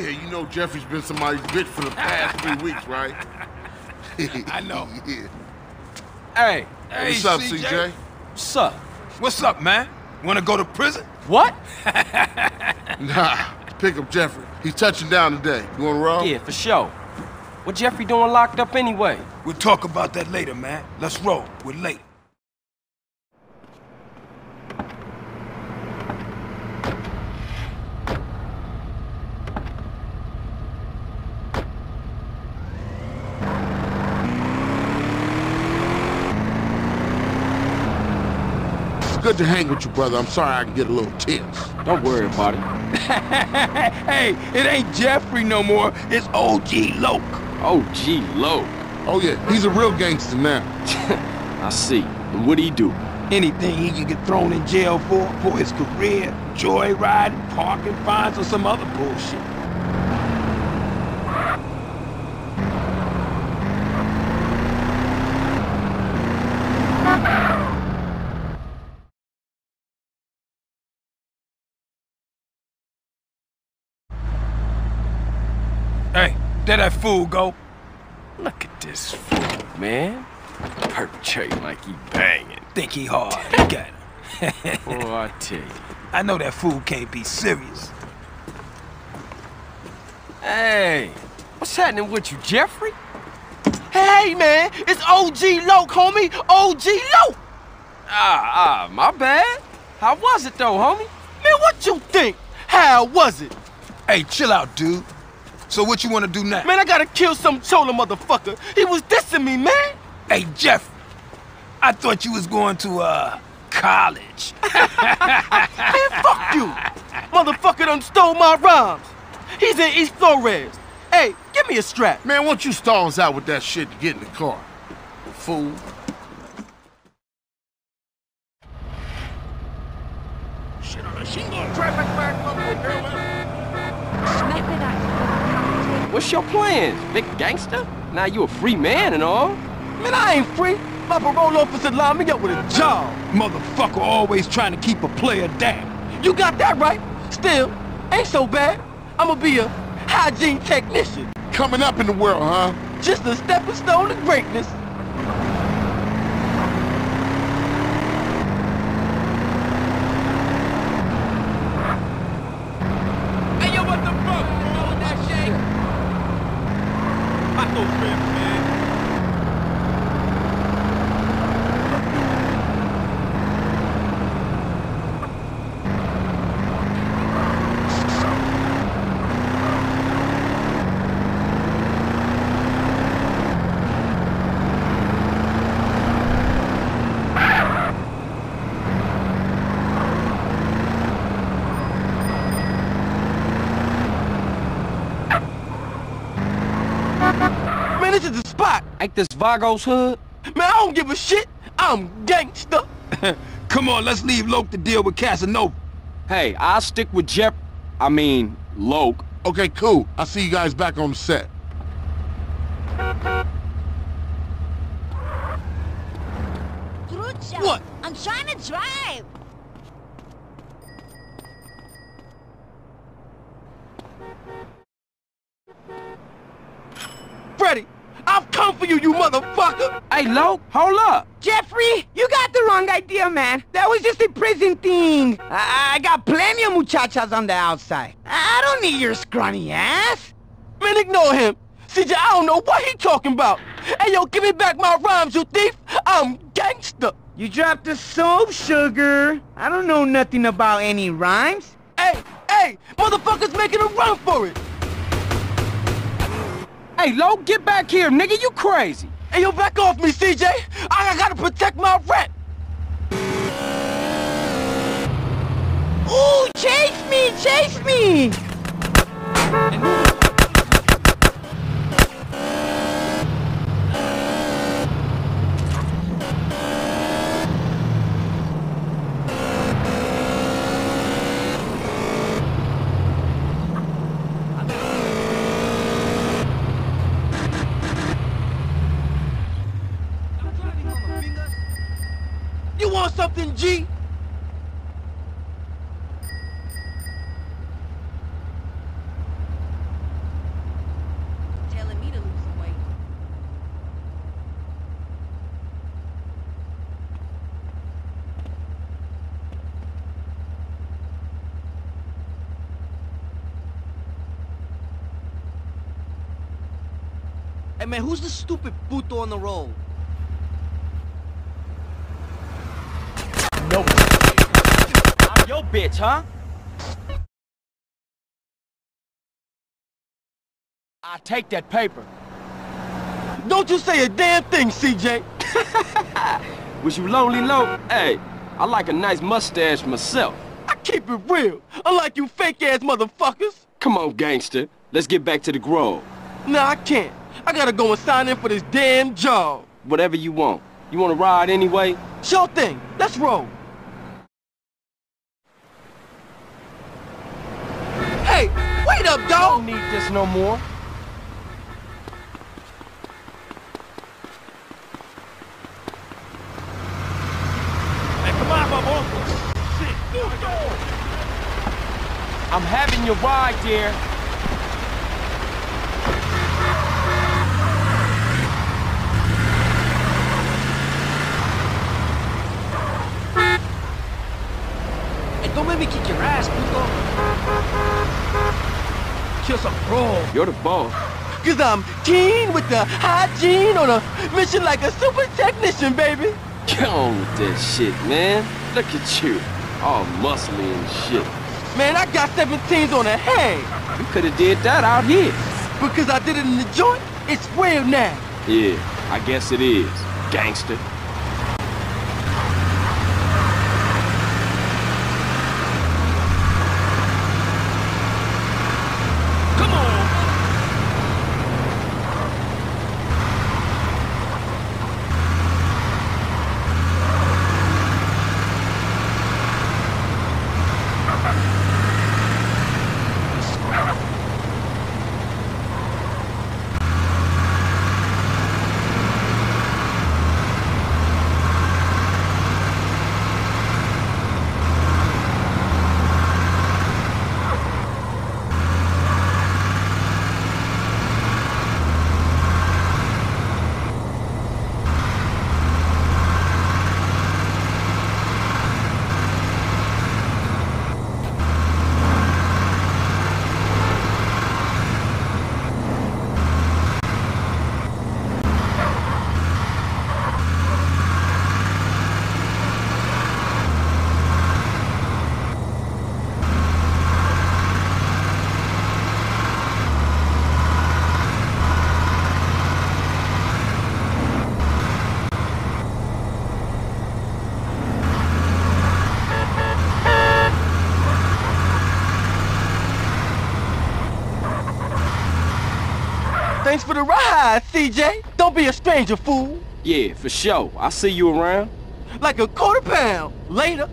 Yeah, you know Jeffrey's been somebody's bitch for the past three weeks, right? I know. yeah. Hey, Hey, What's up, CJ? CJ? what's up? What's up, man? Wanna go to prison? What? Nah, pick up Jeffrey. He's touching down today. You wanna roll? Yeah, for sure. What Jeffrey doing locked up anyway? We'll talk about that later, man. Let's roll. We're late. It's good to hang with you, brother. I'm sorry I can get a little tense. Don't worry about it. hey, it ain't Jeffrey no more. It's OG Loc. Oh, gee, low. Oh yeah, he's a real gangster now. I see. And what'd he do? Anything he can get thrown in jail for, for his career, joyriding, parking fines, or some other bullshit. Hey, there that fool go. Look at this fool, man. Perpetrating like he banging. Think he hard. At him. Boy, I tell you. I know that fool can't be serious. Hey, what's happening with you, Jeffrey? Hey, man, it's OG Loc, homie. OG Loc. Ah, ah, my bad. How was it though, homie? Man, what you think? How was it? Hey, chill out, dude. So what you want to do now? Man, I gotta kill some chola motherfucker. He was dissing me, man. Hey, Jeff. I thought you was going to, uh, college. Man, fuck you. Motherfucker done stole my rhymes. He's in East Flores. Hey, give me a strap. Man, why don't you stall us out with that shit to get in the car? Fool. Shit on the shingle. Traffic back, What's your plans, big gangster? Now you a free man and all. Man, I ain't free. My parole officer lined me up with a job. Motherfucker always trying to keep a player down. You got that right. Still, ain't so bad. I'ma be a hygiene technician. Coming up in the world, huh? Just a stepping stone to greatness. Hey, yo, what the fuck? You know that shit? Pop those ribs, man. Man, this is the spot. Ain't this Vagos hood? Man, I don't give a shit. I'm gangster. Come on, let's leave Loc to deal with Casanova. Hey, I'll stick with Jeff. I mean, Loc. Okay, cool. I'll see you guys back on set. What? I'm trying to drive. You, you motherfucker. Hey, Loc, hold up. Jeffrey, you got the wrong idea, man. That was just a prison thing. I, I got plenty of muchachas on the outside. I don't need your scrawny ass. Man, ignore him. CJ, I don't know what he talking about. Hey, yo, give me back my rhymes, you thief. I'm gangster. You dropped the soap, sugar. I don't know nothing about any rhymes. Hey, hey, motherfuckers making a run for it. Hey, Loc, get back here, nigga. You crazy. Hey, yo, back off me, CJ. I, I gotta protect my rent. Ooh, chase me, chase me! something, G? Hey man, who's the stupid puto on the road? Bitch, huh? I take that paper. Don't you say a damn thing, CJ. Was you lonely, low? Hey, I like a nice mustache myself. I keep it real, unlike you fake-ass motherfuckers. Come on, gangster. Let's get back to the Grove. Nah, I can't. I gotta go and sign in for this damn job. Whatever you want. You want to ride anyway? Sure thing. Let's roll. Hey, wait up, Don't need this no more. Hey, come on, my boy. Shit, puto. I'm having your ride, dear. Hey, don't make me kick your ass, puto. Kill some bro. You're the boss. Cause I'm keen with the hygiene on a mission like a super technician, baby. Get on with that shit, man. Look at you. All muscly and shit. Man, I got 17s on the hang. You could have did that out here. Because I did it in the joint, it's real now. Yeah, I guess it is. Gangster. Come on. Thanks for the ride, CJ. Don't be a stranger, fool. Yeah, for sure. I'll see you around. Like a quarter pound. Later.